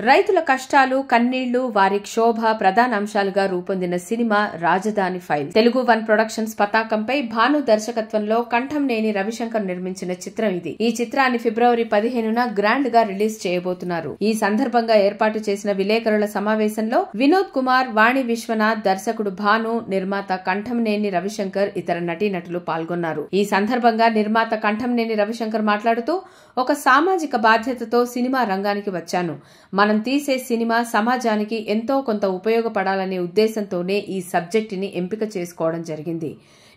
రైతుల కష్టాలు కన్నీళ్ళు వారి క్షోభ ప్రధాన అంశాలుగా రూపొందిన సినిమా రాజధాని ఫైల్. తెలుగు వన్ ప్రొడక్షన్స్ పతాకంపై భాను దర్శకత్వంలో కంఠంనేని రవిశంకర్ నిర్మించిన చిత్రం ఇది. ఈ చిత్రాన్ని ఫిబ్రవరి పదిహేనున గ్రాండ్గా రిలీజ్ చేయబోతున్నారు. ఈ సందర్భంగా ఏర్పాటు చేసిన విలేకరుల సమావేశంలో వినోద్ కుమార్ వాణి విశ్వనాథ్ దర్శకుడు భాను నిర్మాత కంఠంనేని రవిశంకర్ ఇతర నటీనటులు పాల్గొన్నారు. ఈ సందర్భంగా నిర్మాత కంఠంనేని రవిశంకర్ మాట్లాడుతూ ఒక సామాజిక బాధ్యతతో సినిమా రంగానికి వచ్చాను. మనం తీసే సినిమా సమాజానికి ఎంతో కొంత ఉపయోగపడాలనే ఉద్దేశంతోనే ఈ సబ్జెక్టుని ఎంపిక చేసుకోవడం జరిగింది.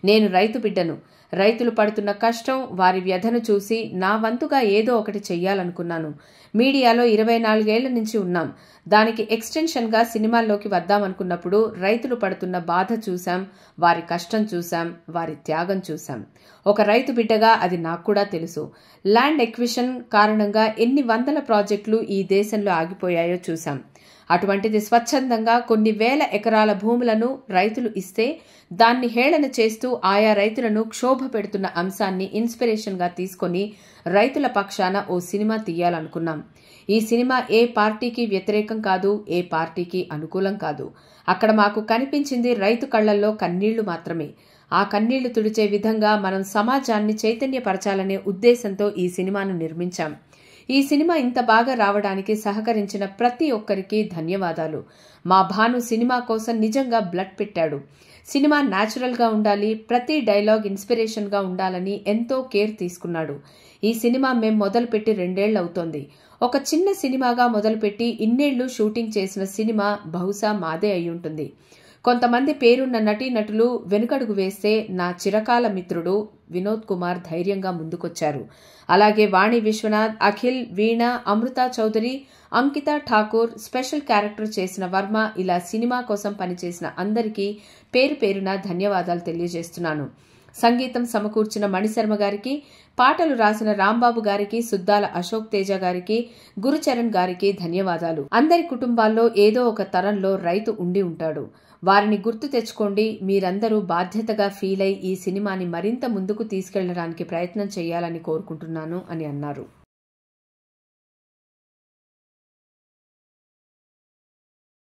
నేను రైతు బిడ్డను. రైతులు పడుతున్న కష్టం వారి వ్యధను చూసి నా వంతుగా ఏదో ఒకటి చెయ్యాలనుకున్నాను. మీడియాలో ఇరవై నాలుగేళ్ళ నుంచి ఉన్నాం. దానికి ఎక్స్టెన్షన్గా సినిమాల్లోకి వద్దామనుకున్నప్పుడు రైతులు పడుతున్న బాధ చూశాం వారి కష్టం చూశాం వారి త్యాగం చూశాం. ఒక రైతు బిడ్డగా అది నాకు కూడా తెలుసు. ల్యాండ్ ఎక్విషన్ కారణంగా ఎన్ని వందల ప్రాజెక్టులు ఈ దేశంలో ఆగిపోయాయో చూశాం. అటువంటిది స్వచ్ఛందంగా కొన్ని వేల ఎకరాల భూములను రైతులు ఇస్తే దాన్ని హేళన చేస్తూ ఆయా రైతులను క్షోభ పెడుతున్న అంశాన్ని ఇన్స్పిరేషన్గా తీసుకొని రైతుల పక్షాన ఓ సినిమా తీయాలనుకున్నాం. ఈ సినిమా ఏ పార్టీకి వ్యతిరేకం కాదు ఏ పార్టీకి అనుకూలం కాదు. అక్కడ మాకు కనిపించింది రైతు కళ్ళల్లో కన్నీళ్ళు మాత్రమే. ఆ కన్నీళ్ళు తుడిచే విధంగా మనం సమాజాన్ని చైతన్యపరచాలనే ఉద్దేశంతో ఈ సినిమాను నిర్మించాం. ఈ సినిమా ఇంత బాగా రావడానికి సహకరించిన ప్రతి ఒక్కరికి ధన్యవాదాలు. మా భాను సినిమా కోసం నిజంగా బ్లడ్ పెట్టాడు. సినిమా న్యాచురల్గా ఉండాలి ప్రతి డైలాగ్ ఇన్స్పిరేషన్గా ఉండాలని ఎంతో కేర్ తీసుకున్నాడు. ఈ సినిమా మేం మొదలుపెట్టి రెండేళ్ళవుతోంది ఒక చిన్న సినిమాగా మొదలుపెట్టి ఇన్నేళ్ళు షూటింగ్ చేసిన సినిమా బహుశా మాదే అయి ఉంటుంది కొంతమంది పేరున్న నటీనటులు వెనుకడుగు వేస్తే నా చిరకాల మిత్రుడు వినోద్ కుమార్ ధైర్యంగా ముందుకొచ్చారు. అలాగే వాణి విశ్వనాథ్ అఖిల్ వీణ అమృత చౌదరి అంకిత ఠాకూర్ స్పెషల్ క్యారెక్టర్ చేసిన వర్మ ఇలా సినిమా కోసం పనిచేసిన అందరికీ పేరు పేరున ధన్యవాదాలు తెలియజేస్తున్నాను. సంగీతం సమకూర్చిన మణిశర్మ గారికి పాటలు రాసిన రాంబాబు గారికి సుద్దాల అశోక్ తేజ గారికి గురుచరణ్ గారికి ధన్యవాదాలు. అందరి కుటుంబాల్లో ఏదో ఒక తరంలో రైతు ఉండి ఉంటాడు. వారిని గుర్తు తెచ్చుకోండి మీరందరూ బాధ్యతగా ఫీల్ అయి ఈ సినిమాని మరింత ముందుకు తీసుకెళ్ళడానికి ప్రయత్నం చేయాలని కోరుకుంటున్నాను అని అన్నారు.